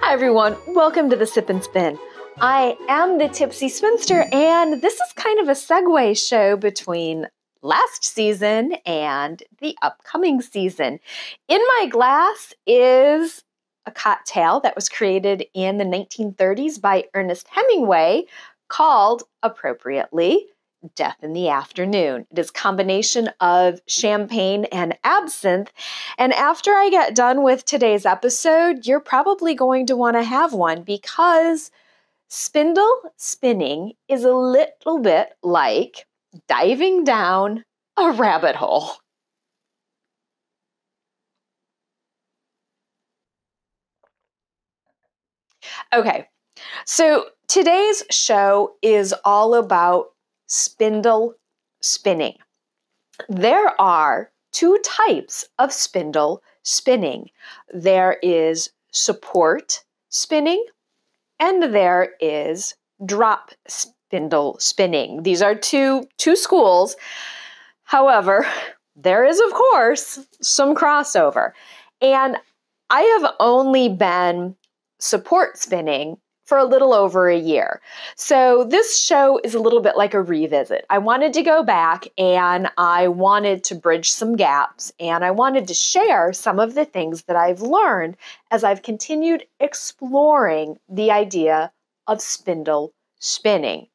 Hi, everyone. Welcome to the Sip and Spin. I am the Tipsy Spinster, and this is kind of a segue show between last season and the upcoming season. In my glass is a cocktail that was created in the 1930s by Ernest Hemingway called, appropriately, Death in the Afternoon. It is combination of champagne and absinthe. And after I get done with today's episode, you're probably going to want to have one because spindle spinning is a little bit like diving down a rabbit hole. Okay, so today's show is all about spindle spinning. There are two types of spindle spinning there is support spinning, and there is drop spindle spinning. These are two, two schools. However, there is, of course, some crossover. And I have only been support spinning for a little over a year. So this show is a little bit like a revisit. I wanted to go back and I wanted to bridge some gaps and I wanted to share some of the things that I've learned as I've continued exploring the idea of spindle spinning.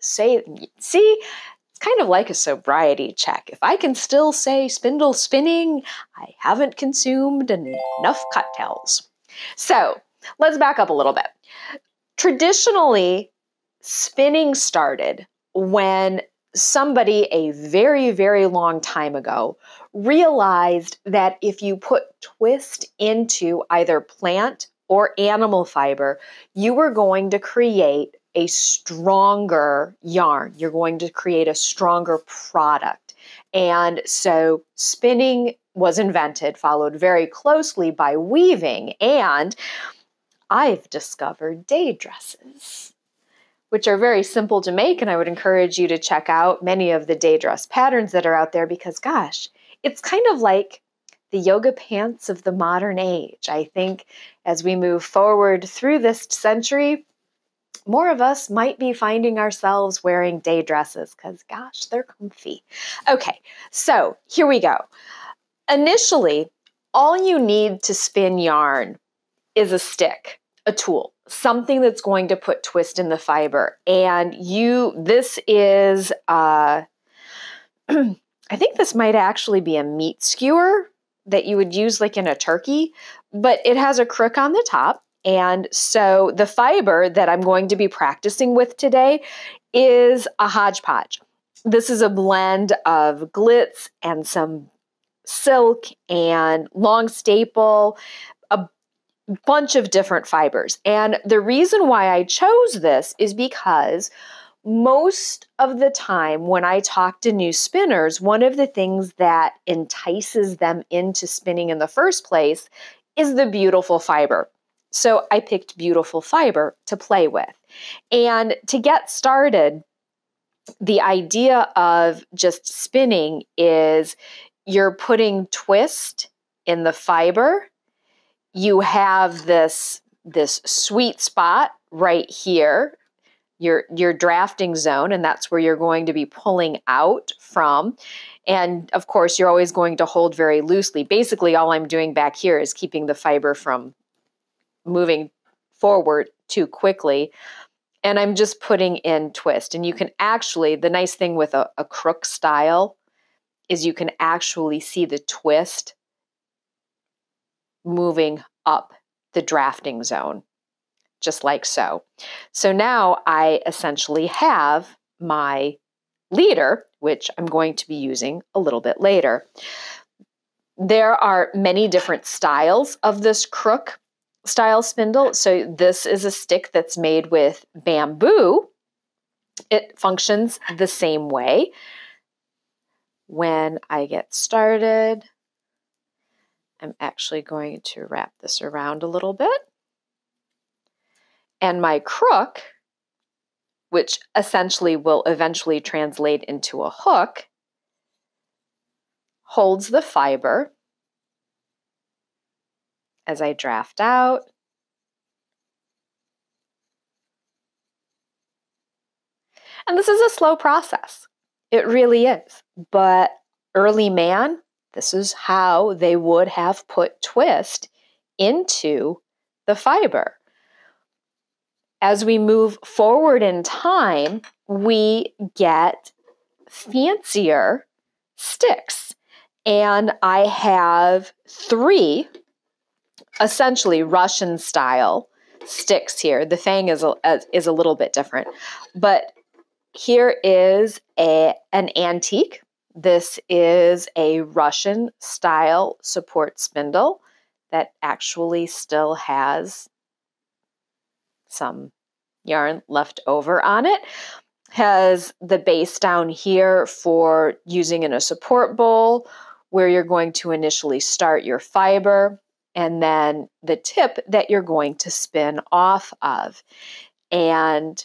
Say, see, it's kind of like a sobriety check. If I can still say spindle spinning, I haven't consumed enough cocktails. So, let's back up a little bit. Traditionally, spinning started when somebody a very, very long time ago realized that if you put twist into either plant or animal fiber, you were going to create a stronger yarn. You're going to create a stronger product. And so spinning was invented, followed very closely by weaving. And I've discovered day dresses, which are very simple to make. And I would encourage you to check out many of the day dress patterns that are out there because, gosh, it's kind of like the yoga pants of the modern age. I think as we move forward through this century, more of us might be finding ourselves wearing day dresses because, gosh, they're comfy. Okay, so here we go. Initially, all you need to spin yarn is a stick a tool, something that's going to put twist in the fiber. And you, this is, uh, I think this might actually be a meat skewer that you would use like in a turkey, but it has a crook on the top. And so the fiber that I'm going to be practicing with today is a hodgepodge. This is a blend of glitz and some silk and long staple, bunch of different fibers. And the reason why I chose this is because most of the time when I talk to new spinners, one of the things that entices them into spinning in the first place is the beautiful fiber. So I picked beautiful fiber to play with. And to get started, the idea of just spinning is you're putting twist in the fiber you have this this sweet spot right here. Your your drafting zone and that's where you're going to be pulling out from. And of course you're always going to hold very loosely. Basically all i'm doing back here is keeping the fiber from moving forward too quickly. And i'm just putting in twist. And you can actually the nice thing with a, a crook style is you can actually see the twist moving up the drafting zone, just like so. So now I essentially have my leader, which I'm going to be using a little bit later. There are many different styles of this crook style spindle. So this is a stick that's made with bamboo. It functions the same way. When I get started, I'm actually going to wrap this around a little bit. And my crook, which essentially will eventually translate into a hook, holds the fiber as I draft out. And this is a slow process. It really is. But early man this is how they would have put twist into the fiber. As we move forward in time, we get fancier sticks. And I have three essentially Russian style sticks here. The Phang is a, is a little bit different, but here is a an antique. This is a Russian style support spindle that actually still has some yarn left over on it. Has the base down here for using in a support bowl where you're going to initially start your fiber and then the tip that you're going to spin off of. And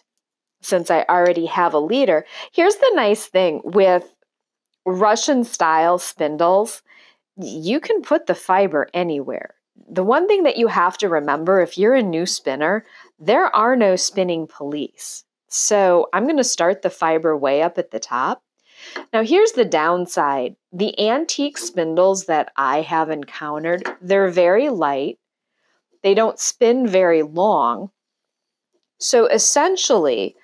since I already have a leader, here's the nice thing with Russian style spindles, you can put the fiber anywhere. The one thing that you have to remember if you're a new spinner, there are no spinning police. So I'm going to start the fiber way up at the top. Now, here's the downside the antique spindles that I have encountered, they're very light, they don't spin very long. So essentially,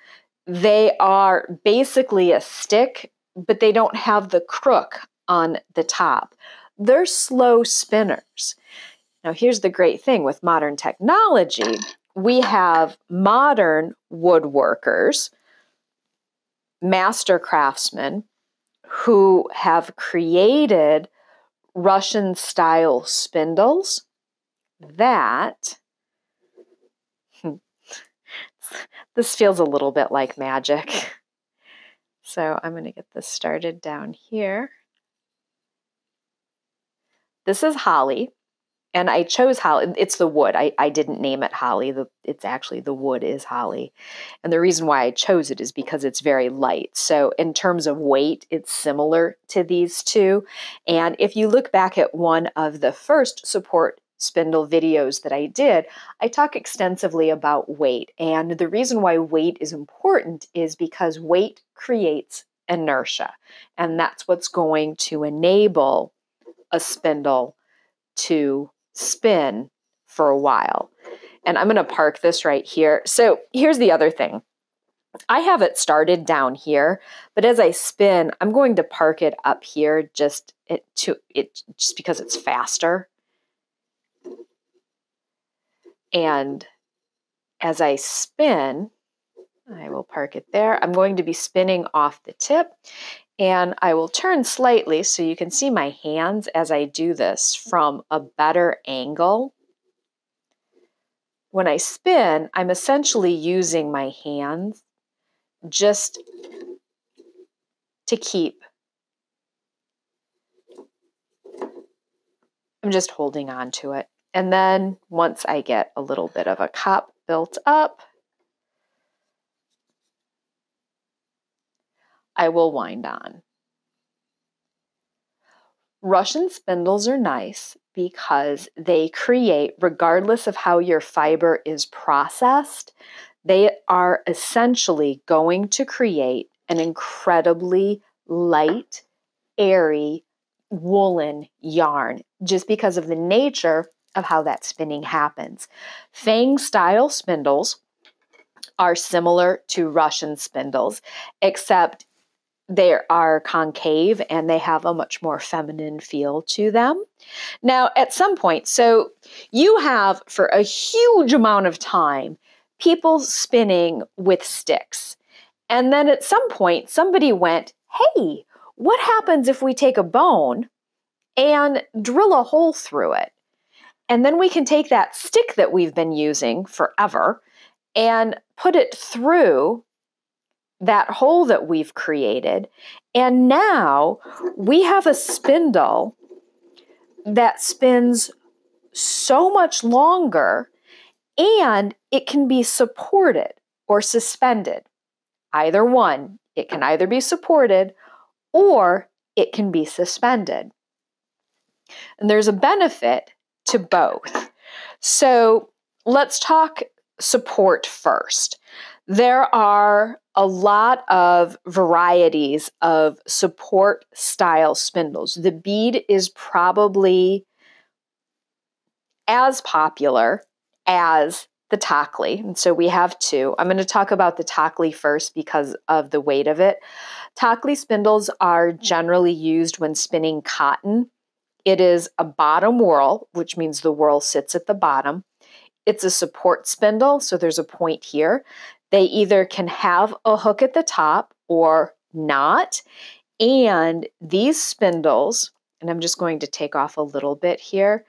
they are basically a stick, but they don't have the crook on the top. They're slow spinners. Now, here's the great thing with modern technology we have modern woodworkers, master craftsmen, who have created Russian style spindles that hmm, this feels a little bit like magic. So I'm going to get this started down here. This is holly and I chose holly. It's the wood. I, I didn't name it holly. The, it's actually the wood is holly. And the reason why I chose it is because it's very light. So, in terms of weight, it's similar to these two. And if you look back at one of the first support spindle videos that I did, I talk extensively about weight. And the reason why weight is important is because weight creates inertia. And that's what's going to enable a spindle to spin for a while. And I'm going to park this right here. So here's the other thing. I have it started down here, but as I spin, I'm going to park it up here just it to it just because it's faster. And as I spin, I will park it there. I'm going to be spinning off the tip and I will turn slightly so you can see my hands as I do this from a better angle. When I spin, I'm essentially using my hands just to keep. I'm just holding on to it. And then once I get a little bit of a cup built up, I will wind on. Russian spindles are nice because they create, regardless of how your fiber is processed, they are essentially going to create an incredibly light, airy, woolen yarn just because of the nature of how that spinning happens. Phang style spindles are similar to Russian spindles, except they are concave and they have a much more feminine feel to them. Now, at some point, so you have for a huge amount of time people spinning with sticks. And then at some point, somebody went, Hey, what happens if we take a bone and drill a hole through it? And then we can take that stick that we've been using forever and put it through that hole that we've created. And now we have a spindle that spins so much longer and it can be supported or suspended. Either one, it can either be supported or it can be suspended. And there's a benefit to both. So let's talk support first. There are a lot of varieties of support style spindles. The bead is probably as popular as the Takli. And so we have two. I'm going to talk about the Takli first because of the weight of it. Takli spindles are generally used when spinning cotton. It is a bottom whorl, which means the whorl sits at the bottom. It's a support spindle, so there's a point here. They either can have a hook at the top or not. And these spindles, and I'm just going to take off a little bit here,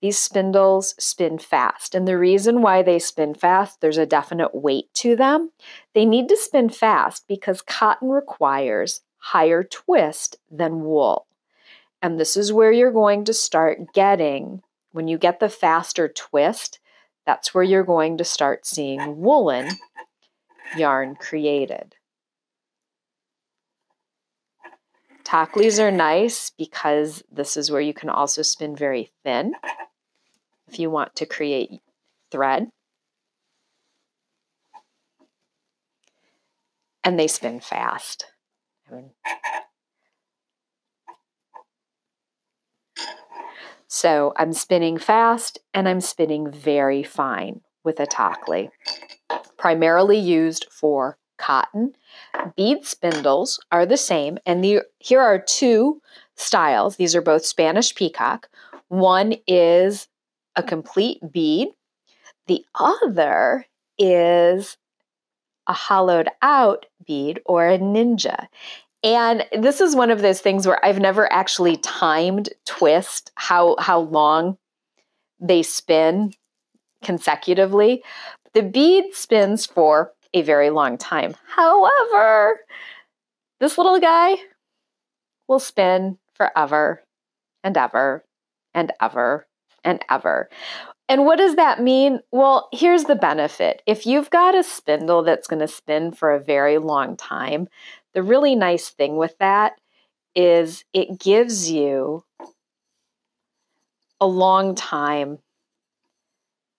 these spindles spin fast. And the reason why they spin fast, there's a definite weight to them. They need to spin fast because cotton requires higher twist than wool. And this is where you're going to start getting, when you get the faster twist, that's where you're going to start seeing woolen yarn created. Taklis are nice because this is where you can also spin very thin if you want to create thread. And they spin fast. So I'm spinning fast and I'm spinning very fine with a Takli, primarily used for cotton. Bead spindles are the same, and the, here are two styles. These are both Spanish peacock. One is a complete bead. The other is a hollowed out bead or a ninja. And this is one of those things where I've never actually timed twist how how long they spin consecutively. The bead spins for a very long time. However, this little guy will spin forever and ever and ever and ever. And what does that mean? Well, here's the benefit. If you've got a spindle that's going to spin for a very long time, the really nice thing with that is it gives you a long time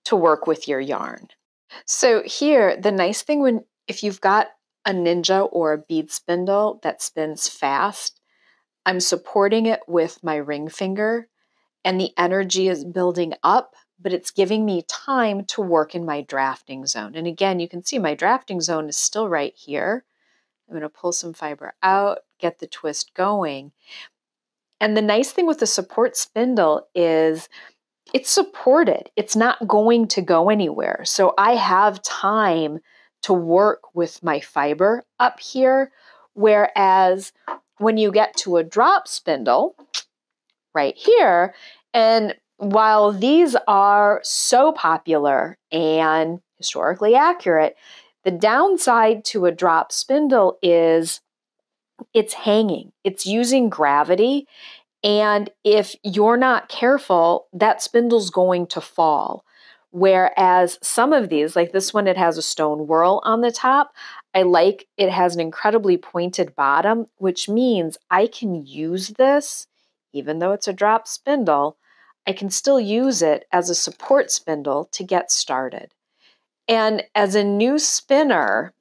to work with your yarn. So here, the nice thing when if you've got a ninja or a bead spindle that spins fast, I'm supporting it with my ring finger and the energy is building up, but it's giving me time to work in my drafting zone. And again, you can see my drafting zone is still right here. I'm going to pull some fiber out, get the twist going. And the nice thing with the support spindle is it's supported. It's not going to go anywhere. So I have time to work with my fiber up here. Whereas when you get to a drop spindle, right here. And while these are so popular and historically accurate, the downside to a drop spindle is it's hanging, it's using gravity. And if you're not careful, that spindle's going to fall. Whereas some of these, like this one, it has a stone whorl on the top. I like it has an incredibly pointed bottom, which means I can use this even though it's a drop spindle, I can still use it as a support spindle to get started. And as a new spinner,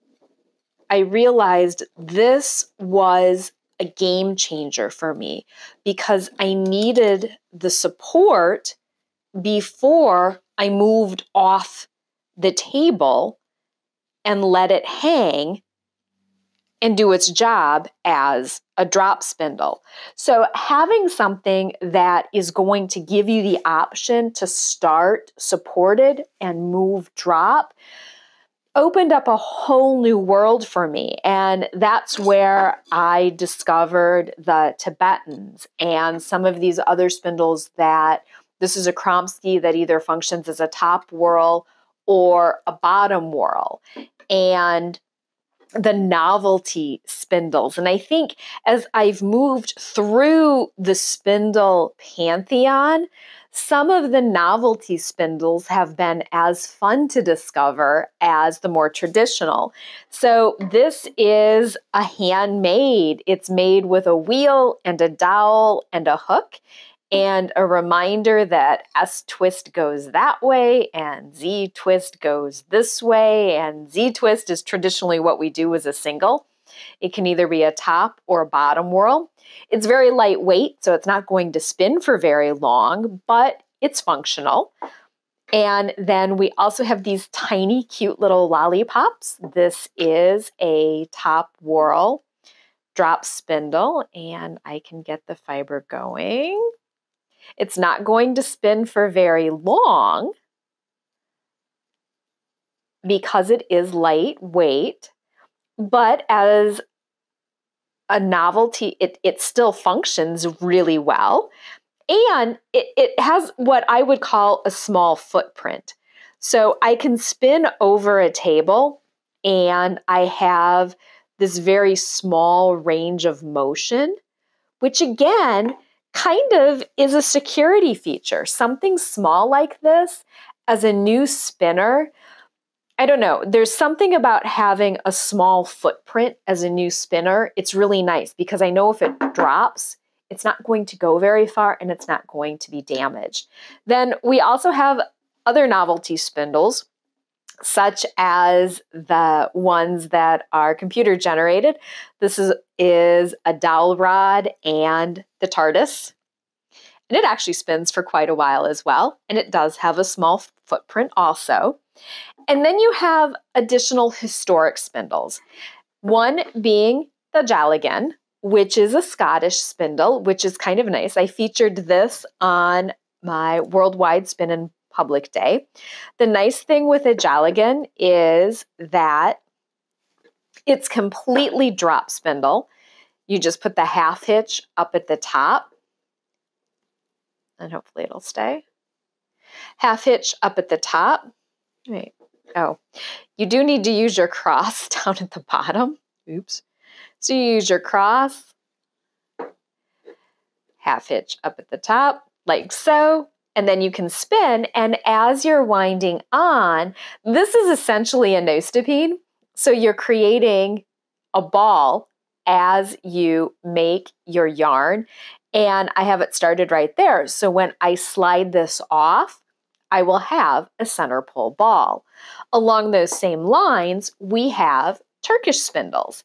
I realized this was a game changer for me because I needed the support before I moved off the table and let it hang and do its job as a drop spindle. So, having something that is going to give you the option to start supported and move drop opened up a whole new world for me. And that's where I discovered the Tibetans and some of these other spindles that this is a Kromski that either functions as a top whorl or a bottom whorl. And the novelty spindles. And I think as I've moved through the spindle pantheon, some of the novelty spindles have been as fun to discover as the more traditional. So, this is a handmade, it's made with a wheel and a dowel and a hook. And a reminder that S twist goes that way and Z twist goes this way. And Z twist is traditionally what we do as a single. It can either be a top or a bottom whorl. It's very lightweight, so it's not going to spin for very long, but it's functional. And then we also have these tiny, cute little lollipops. This is a top whorl drop spindle, and I can get the fiber going. It's not going to spin for very long because it is lightweight, but as a novelty, it, it still functions really well. And it, it has what I would call a small footprint. So I can spin over a table and I have this very small range of motion, which again kind of is a security feature. Something small like this as a new spinner. I don't know. There's something about having a small footprint as a new spinner. It's really nice because I know if it drops, it's not going to go very far and it's not going to be damaged. Then we also have other novelty spindles such as the ones that are computer generated. This is, is a dowel rod and the TARDIS. And it actually spins for quite a while as well. And it does have a small footprint also. And then you have additional historic spindles. One being the Dealgan, which is a Scottish spindle, which is kind of nice. I featured this on my Worldwide Spin and public day. The nice thing with a Dealgan is that it's completely drop spindle. You just put the half hitch up at the top, and hopefully it'll stay. Half hitch up at the top. Wait, oh, you do need to use your cross down at the bottom. Oops. So you use your cross, half hitch up at the top, like so, and then you can spin. And as you're winding on, this is essentially a nostepinne. So you're creating a ball as you make your yarn. And I have it started right there. So when I slide this off, I will have a center pull ball. Along those same lines, we have Turkish spindles.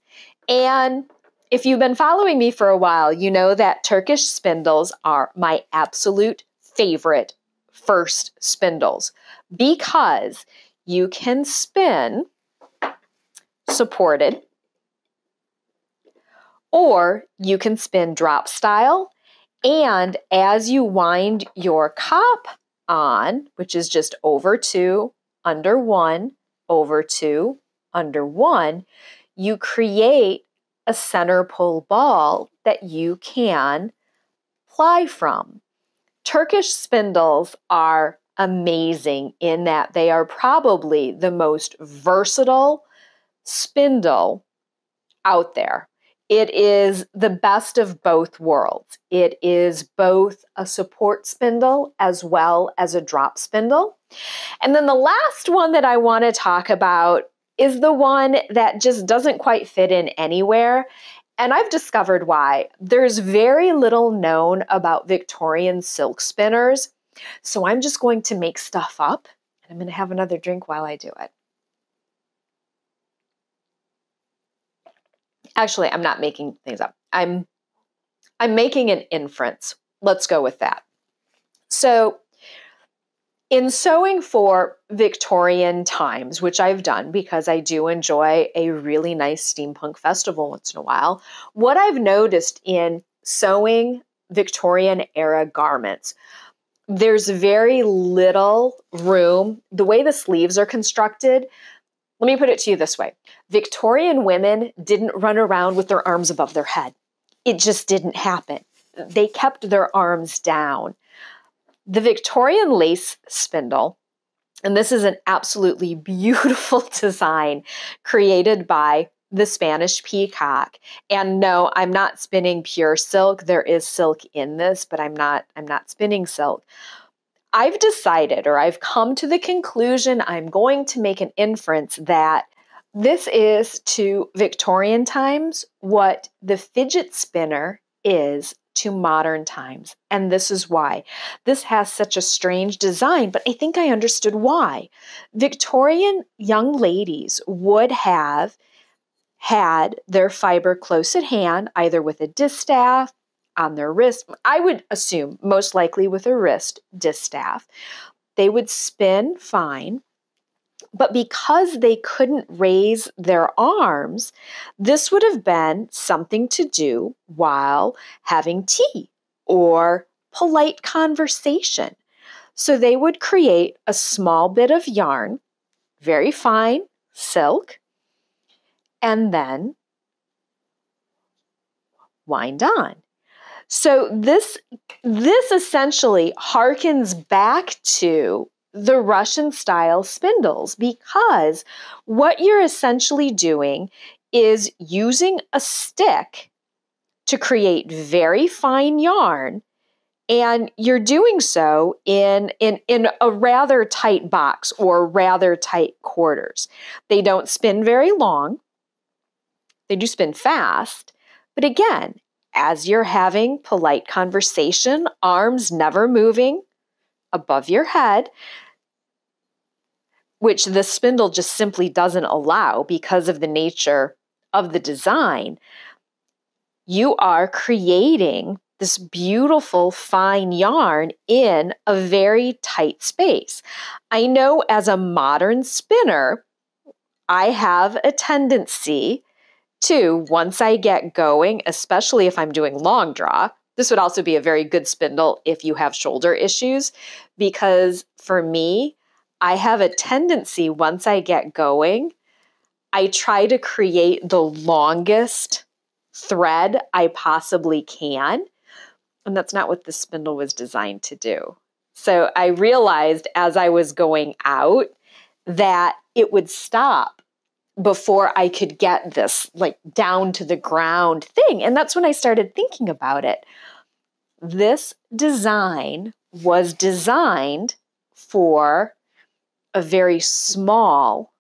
And if you've been following me for a while, you know that Turkish spindles are my absolute favorite first spindles because you can spin supported or you can spin drop style. And as you wind your cop on, which is just over two, under one, over two, under one, you create a center pull ball that you can ply from. Turkish spindles are amazing in that they are probably the most versatile spindle out there. It is the best of both worlds. It is both a support spindle as well as a drop spindle. And then the last one that I want to talk about is the one that just doesn't quite fit in anywhere. And I've discovered why. There's very little known about Victorian silk spinners. So I'm just going to make stuff up and I'm going to have another drink while I do it. Actually, I'm not making things up. I'm I'm making an inference. Let's go with that. So, in sewing for Victorian times, which I've done because I do enjoy a really nice steampunk festival once in a while, what I've noticed in sewing Victorian era garments, there's very little room. The way the sleeves are constructed, let me put it to you this way Victorian women didn't run around with their arms above their head, it just didn't happen. They kept their arms down. The Victorian lace spindle, and this is an absolutely beautiful design created by the Spanish peacock. And no, I'm not spinning pure silk. There is silk in this, but I'm not I'm not spinning silk. I've decided or I've come to the conclusion I'm going to make an inference that this is to Victorian times what the fidget spinner is to modern times. And this is why. This has such a strange design, but I think I understood why. Victorian young ladies would have had their fiber close at hand, either with a distaff on their wrist. I would assume most likely with a wrist distaff. They would spin fine. But because they couldn't raise their arms, this would have been something to do while having tea or polite conversation. So they would create a small bit of yarn, very fine silk, and then wind on. So this this essentially harkens back to the Russian style spindles because what you're essentially doing is using a stick to create very fine yarn and you're doing so in, in, in a rather tight box or rather tight quarters. They don't spin very long, they do spin fast, but again, as you're having polite conversation, arms never moving above your head, which the spindle just simply doesn't allow because of the nature of the design, you are creating this beautiful fine yarn in a very tight space. I know as a modern spinner, I have a tendency to, once I get going, especially if I'm doing long draw, this would also be a very good spindle if you have shoulder issues, because for me, I have a tendency once I get going, I try to create the longest thread I possibly can. And that's not what the spindle was designed to do. So I realized as I was going out that it would stop before I could get this like down to the ground thing. And that's when I started thinking about it. This design was designed for a very small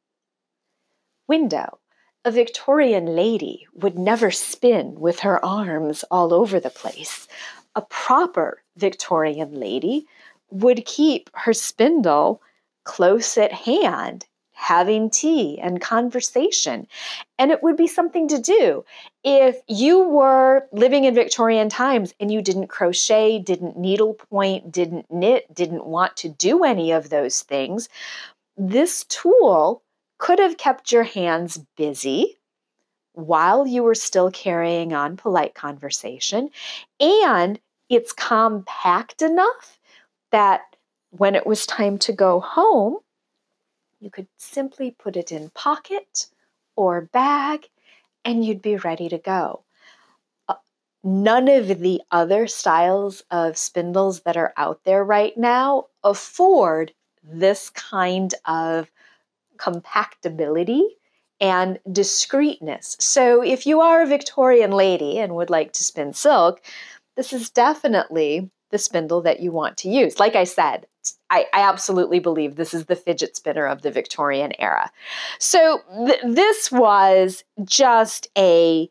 window. A Victorian lady would never spin with her arms all over the place. A proper Victorian lady would keep her spindle close at hand, having tea and conversation. And it would be something to do. If you were living in Victorian times and you didn't crochet, didn't needlepoint, didn't knit, didn't want to do any of those things, this tool could have kept your hands busy while you were still carrying on polite conversation. And it's compact enough that when it was time to go home, you could simply put it in pocket or bag and you'd be ready to go. Uh, none of the other styles of spindles that are out there right now afford this kind of compactability and discreetness. So, if you are a Victorian lady and would like to spin silk, this is definitely the spindle that you want to use. Like I said, I, I absolutely believe this is the fidget spinner of the Victorian era. So, th- this was just a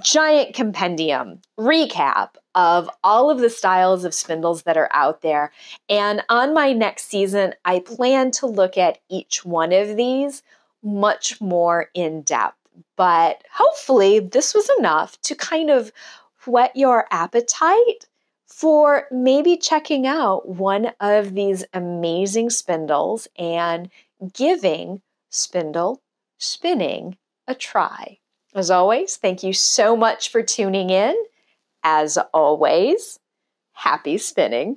giant compendium recap of all of the styles of spindles that are out there. And on my next season, I plan to look at each one of these much more in depth. But hopefully, this was enough to kind of whet your appetite for maybe checking out one of these amazing spindles and giving spindle spinning a try. As always, thank you so much for tuning in. As always, happy spinning.